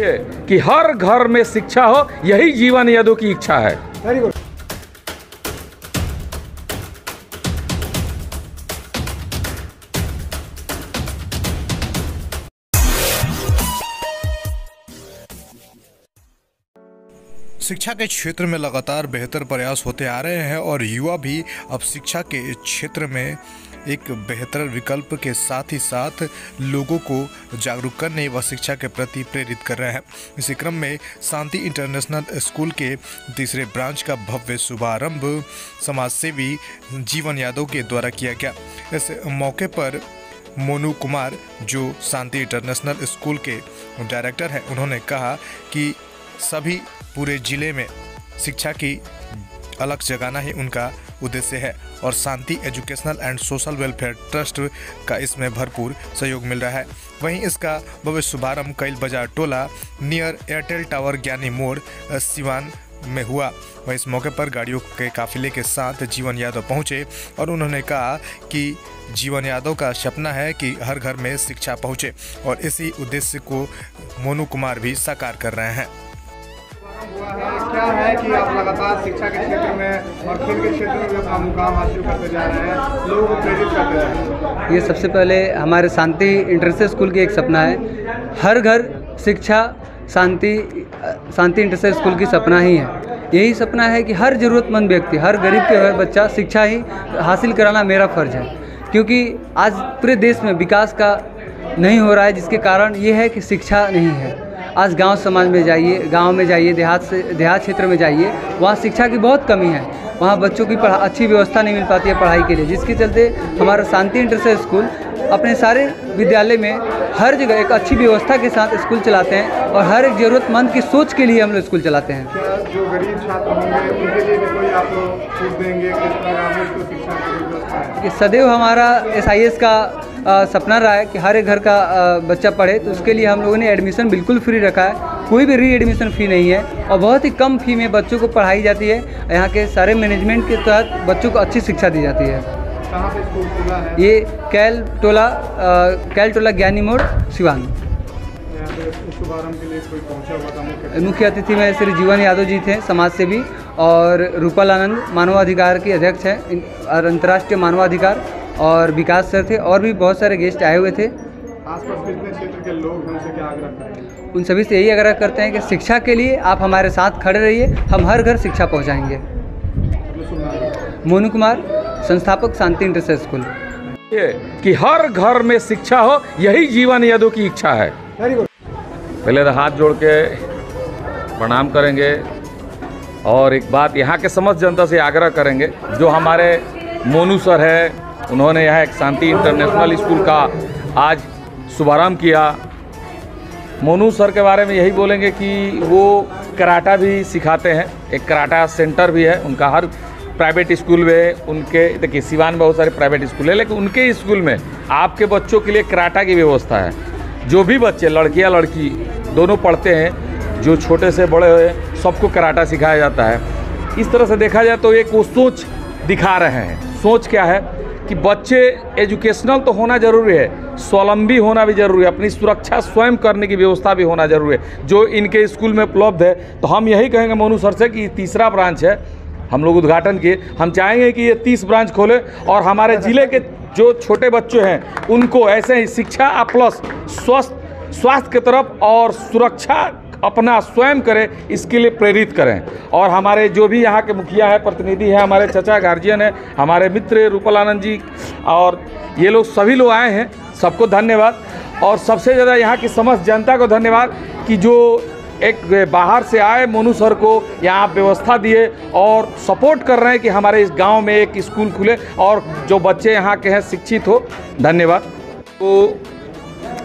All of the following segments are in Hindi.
कि हर घर में शिक्षा हो यही जीवन यादव की इच्छा है। वेरी गुड शिक्षा के क्षेत्र में लगातार बेहतर प्रयास होते आ रहे हैं और युवा भी अब शिक्षा के क्षेत्र में एक बेहतर विकल्प के साथ ही साथ लोगों को जागरूक करने व शिक्षा के प्रति प्रेरित कर रहे हैं। इसी क्रम में शांति इंटरनेशनल स्कूल के तीसरे ब्रांच का भव्य शुभारंभ समाजसेवी जीवन यादव के द्वारा किया गया। इस मौके पर मोनू कुमार, जो शांति इंटरनेशनल स्कूल के डायरेक्टर हैं, उन्होंने कहा कि सभी पूरे ज़िले में शिक्षा की अलग जगाना ही उनका उद्देश्य है और Shanti, educational and social welfare trust का इसमें भरपूर सहयोग मिल रहा है। वहीं इसका भव्य शुभारंभ कैल बाज़ार टोला नियर एयरटेल टावर ज्ञानी मोड़ सिवान में हुआ। वह इस मौके पर गाड़ियों के काफिले के साथ जीवन यादव पहुँचे और उन्होंने कहा कि जीवन यादव का सपना है कि हर घर में शिक्षा पहुँचे और इसी उद्देश्य को मोनू कुमार भी साकार कर रहे है। क्या है कि आप लगातार शिक्षा के क्षेत्र में और खेल के क्षेत्र में अपना मुकाम हासिल करते जा रहे हैं, लोगों को प्रेरित करते जा रहे हैं। ये सबसे पहले हमारे शांति इंटरसे स्कूल की एक सपना है। हर घर शिक्षा, शांति शांति इंटरसे स्कूल की सपना ही है। यही सपना है कि हर ज़रूरतमंद व्यक्ति, हर गरीब के हर बच्चा शिक्षा ही हासिल कराना मेरा फ़र्ज़ है। क्योंकि आज पूरे देश में विकास का नहीं हो रहा है, जिसके कारण ये है कि शिक्षा नहीं है। आज गाँव समाज में जाइए गाँव में जाइए देहात से देहात क्षेत्र में जाइए वहाँ शिक्षा की बहुत कमी है। वहाँ बच्चों की पढ़ा अच्छी व्यवस्था नहीं मिल पाती है पढ़ाई के लिए जिसके चलते हमारा शांति इंटरनेशनल स्कूल अपने सारे विद्यालय में हर जगह एक अच्छी व्यवस्था के साथ स्कूल चलाते हैं और हर एक ज़रूरतमंद की सोच के लिए हम लोग स्कूल चलाते हैं। जो गरीब छात्र होंगे उनके लिए भी कोई आप देंगे किस सदैव हमारा एसआईएस का सपना रहा है कि हर एक घर का बच्चा पढ़े तो उसके लिए हम लोगों ने एडमिशन बिल्कुल फ्री रखा है। कोई भी री एडमिशन फ़ी नहीं है और बहुत ही कम फ़ी में बच्चों को पढ़ाई जाती है। यहाँ के सारे मैनेजमेंट के तहत बच्चों को अच्छी शिक्षा दी जाती है। कहाँ से स्कूल खुला है? ये कैल टोला कैल टोला ज्ञानी मोड़ सिवान। मुख्य अतिथि? में श्री जीवन यादव जी थे समाज सेवी और रूपल आनंद मानवाधिकार के अध्यक्ष हैं और अंतर्राष्ट्रीय मानवाधिकार और विकास सर थे और भी बहुत सारे गेस्ट आए हुए थे। आसपास कितने क्षेत्र के लोग हैं उनसे क्या आग्रह करेंगे? उन सभी से यही आग्रह करते हैं कि शिक्षा के लिए आप हमारे साथ खड़े रहिए हम हर घर शिक्षा पहुंचाएँगे। मोनू कुमार संस्थापक शांति इंटरनेशनल स्कूल। कि हर घर में शिक्षा हो यही जीवन यादव की इच्छा है। पहले तो हाथ जोड़ के प्रणाम करेंगे और एक बात यहाँ के समस्त जनता से आग्रह करेंगे जो हमारे मोनू सर है उन्होंने यह एक शांति इंटरनेशनल स्कूल का आज शुभारंभ किया। मोनू सर के बारे में यही बोलेंगे कि वो कराटा भी सिखाते हैं, एक कराटा सेंटर भी है, उनका हर प्राइवेट स्कूल में उनके, देखिए, सिवान में बहुत सारे प्राइवेट स्कूल है, लेकिन उनके स्कूल में आपके बच्चों के लिए कराटा की व्यवस्था है। जो भी बच्चे, लड़कियाँ, लड़की, दोनों पढ़ते हैं, जो छोटे से बड़े हुए, सबको कराटा सिखाया जाता है। इस तरह से देखा जाए तो एक वो सोच दिखा रहे हैं। सोच क्या है? कि बच्चे एजुकेशनल तो होना ज़रूरी है, स्वावलंबी होना भी ज़रूरी है, अपनी सुरक्षा स्वयं करने की व्यवस्था भी होना ज़रूरी है। जो इनके स्कूल में उपलब्ध है तो हम यही कहेंगे मोनू सर से कि तीसरा ब्रांच है, हम लोग उद्घाटन किए, हम चाहेंगे कि ये तीस ब्रांच खोले और हमारे ज़िले के जो छोटे बच्चे हैं, उनको ऐसे ही शिक्षा प्लस स्वस्थ, स्वास्थ्य की तरफ़ और सुरक्षा अपना स्वयं करें, इसके लिए प्रेरित करें। और हमारे जो भी यहाँ के मुखिया है, प्रतिनिधि है, हमारे चचा गार्जियन है, हमारे मित्र रूपल आनंद जी और ये लोग सभी लोग आए हैं, सबको धन्यवाद। और सबसे ज़्यादा यहाँ की समस्त जनता को धन्यवाद कि जो एक बाहर से आए मोनू सर को यहाँ व्यवस्था दिए और सपोर्ट कर रहे हैं कि हमारे इस गाँव में एक स्कूल खुले और जो बच्चे यहाँ के हैं शिक्षित हो। धन्यवाद। तो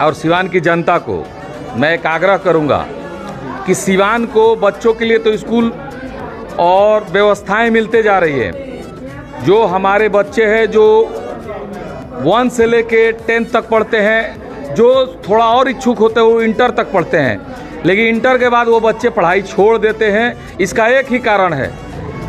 और सिवान की जनता को मैं एक आग्रह करूँगा कि सिवान को बच्चों के लिए तो स्कूल और व्यवस्थाएँ मिलते जा रही है। जो हमारे बच्चे हैं, जो वन से लेके टेंथ तक पढ़ते हैं, जो थोड़ा और इच्छुक होते हैं, वो इंटर तक पढ़ते हैं। लेकिन इंटर के बाद वो बच्चे पढ़ाई छोड़ देते हैं। इसका एक ही कारण है।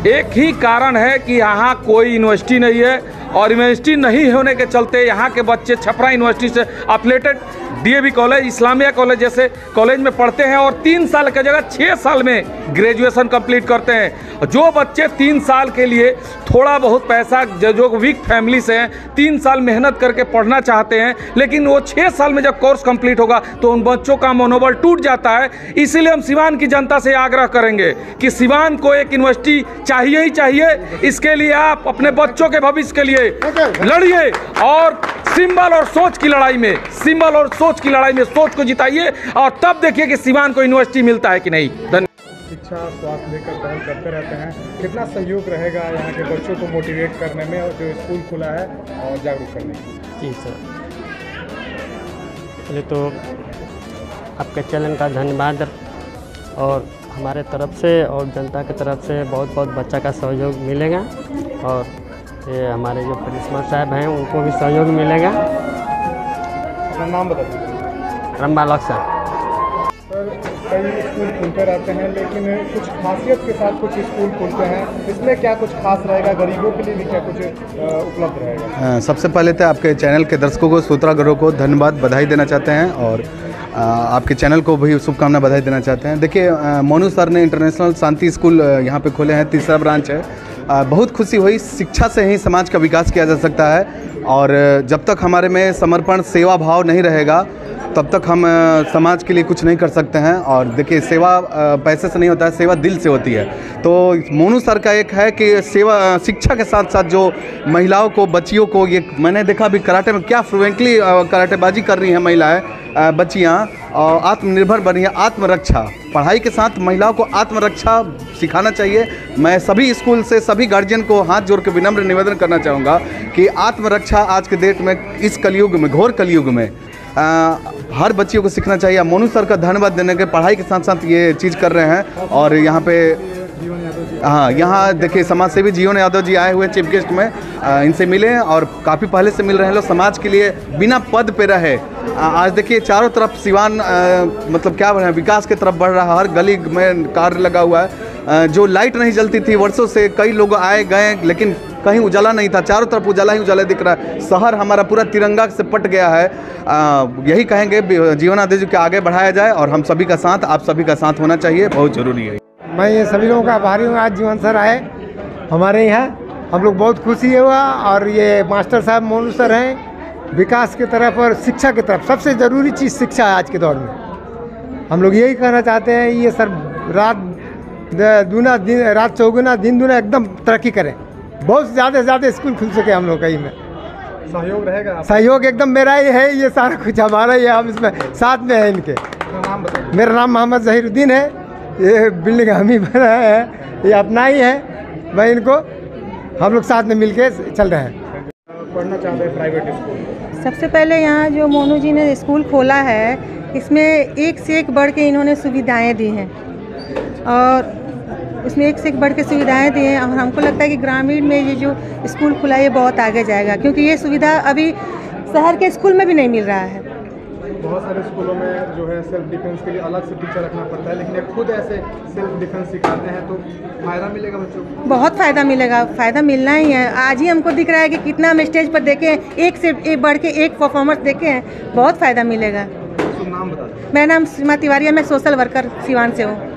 एक ही कारण है कि यहाँ कोई यूनिवर्सिटी नहीं है और यूनिवर्सिटी नहीं होने के चलते यहाँ के बच्चे छपरा यूनिवर्सिटी से affiliated DAV college Islamia college जैसे कॉलेज में पढ़ते हैं और तीन साल की जगह छः साल में ग्रेजुएशन कंप्लीट करते हैं। जो बच्चे तीन साल के लिए थोड़ा बहुत पैसा, जो वीक फैमिली से हैं, तीन साल मेहनत करके पढ़ना चाहते हैं, लेकिन वो छः साल में जब कोर्स कंप्लीट होगा तो उन बच्चों का मनोबल टूट जाता है। इसीलिए हम सिवान की जनता से आग्रह करेंगे कि सिवान को एक यूनिवर्सिटी चाहिए ही चाहिए। इसके लिए आप अपने बच्चों के भविष्य के लिए लड़िए लड़िए। और सिंबल और सोच की लड़ाई में सिंबल और सोच की लड़ाई में सोच को जिताइए और तब देखिए कि सिवान को यूनिवर्सिटी मिलता है कि नहीं। धन्यवाद शिक्षा स्वास्थ्य लेकर पहल करते रहते हैं। कितना सहयोग रहेगा यहाँ के बच्चों को मोटिवेट करने में और जो स्कूल खुला है और जागरूक करने में जी सर। पहले तो आपके चैनल का धन्यवाद और हमारे तरफ़ से और जनता की तरफ़ से बहुत बहुत बच्चा का सहयोग मिलेगा और ये हमारे जो प्रिंसिपल साहब हैं उनको भी सहयोग मिलेगा। अपना नाम बता दीजिए रंबा लक्ष्य सर। कई स्कूल खुलते रहते हैं लेकिन कुछ खासियत के साथ कुछ स्कूल खुलते हैं। इसमें क्या कुछ खास रहेगा? गरीबों के लिए भी क्या कुछ उपलब्ध रहेगा? सबसे पहले तो आपके चैनल के दर्शकों को सूत्रागरों को धन्यवाद बधाई देना चाहते हैं और आपके चैनल को भी शुभकामना बधाई देना चाहते हैं। देखिए मोनू सर ने इंटरनेशनल शांति स्कूल यहाँ पे खोले हैं तीसरा ब्रांच है। बहुत खुशी हुई। शिक्षा से ही समाज का विकास किया जा सकता है। और जब तक हमारे में समर्पण सेवा भाव नहीं रहेगा, तब तक हम समाज के लिए कुछ नहीं कर सकते हैं। और देखिए, सेवा पैसे से नहीं होता है, सेवा दिल से होती है। तो मोनू सर का एक है कि सेवा शिक्षा के साथ साथ जो महिलाओं को, बच्चियों को, ये मैंने देखा अभी कराटे में क्या फ्लुएंटली कराटेबाजी कर रही हैं महिलाएँ बच्चियाँ, और आत्मनिर्भर बनी है, आत्मरक्षा। पढ़ाई के साथ महिलाओं को आत्मरक्षा सिखाना चाहिए। मैं सभी स्कूल से सभी गार्जियन को हाथ जोड़ के विनम्र निवेदन करना चाहूँगा कि आत्मरक्षा आज के डेट में इस कलयुग में घोर कलयुग में अ, हर बच्चियों को सीखना चाहिए। मोनू सर का धन्यवाद देने के पढ़ाई के साथ साथ ये चीज़ कर रहे हैं और यहाँ पे हाँ यहाँ देखिए समाज सेवी जीवन यादव जी आए हुए चीफ गेस्ट में। अ, इनसे मिले और काफ़ी पहले से मिल रहे हैं लोग। समाज के लिए बिना पद पे रहे। अ, आज देखिए चारों तरफ़ सिवान अ, मतलब क्या बढ़ रहा है विकास की तरफ़ बढ़ रहा है। हर गली में कार लगा हुआ है। जो लाइट नहीं जलती थी वर्षों से कई लोग आए गए लेकिन कहीं उजाला नहीं था। चारों तरफ़ उजाला ही उजाला दिख रहा है। शहर हमारा पूरा तिरंगा से पट गया है। अ, यही कहेंगे जीवन आदि जी के आगे बढ़ाया जाए और हम सभी का साथ आप सभी का साथ होना चाहिए। बहुत ज़रूरी है। मैं ये सभी लोगों का आभारी हूँ। आज जीवन सर आए हमारे यहाँ। हम लोग बहुत खुशी हुआ और ये मास्टर साहब मोनू सर हैं। विकास की तरफ़ और शिक्षा की तरफ़। सबसे ज़रूरी चीज़ शिक्षा है आज के दौर में। हम लोग यही कहना चाहते हैं ये सर रात दूना दिन रात चौगुना दिन दूना एकदम तरक्की करें। बहुत ज़्यादा से ज़्यादा स्कूल खुल सके हम लोग कहीं में। सहयोग रहेगा सहयोग एकदम मेरा ही है ये सारा कुछ हमारा ही है हम इसमें साथ में है इनके। नाम मेरा नाम मोहम्मद जहीरुद्दीन है ये बिल्डिंग हम ही बना है ये अपना ही है मैं इनको हम लोग साथ में मिलके चल रहे हैं। पढ़ना चाहते हैं प्राइवेट स्कूल सबसे पहले यहाँ जो मोनू जी ने स्कूल खोला है इसमें एक से एक बढ़ के इन्होंने सुविधाएँ दी हैं। और इसमें एक से एक बढ़ के सुविधाएँ दी हैं। और हमको लगता है कि ग्रामीण में ये जो स्कूल खुला है ये बहुत आगे जाएगा क्योंकि ये सुविधा अभी शहर के स्कूल में भी नहीं मिल रहा है। बहुत सारे स्कूलों में जो है सेल्फ डिफेंस के लिए अलग से टीचर रखना पड़ता है लेकिन खुद ऐसे सेल्फ डिफेंस सिखाते हैं तो फ़ायदा मिलेगा बच्चों को? बहुत फ़ायदा मिलेगा फ़ायदा मिलना ही है। आज ही हमको दिख रहा है कि कितना हम स्टेज पर देखे हैं एक से एक बढ़ के एक परफॉर्मेंस देखे हैं बहुत फ़ायदा मिलेगा। तो नाम बता मेरा नाम सीमा तिवारी है मैं सोशल वर्कर सिवान से हूँ।